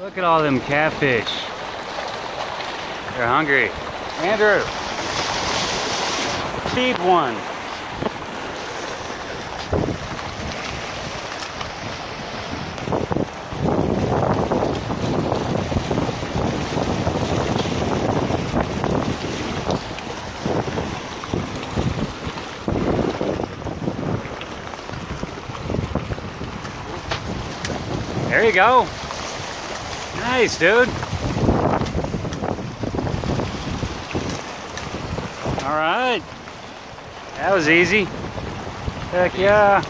Look at all them catfish. They're hungry. Andrew, feed one. There you go. Nice, dude. All right. That was easy. Heck yeah.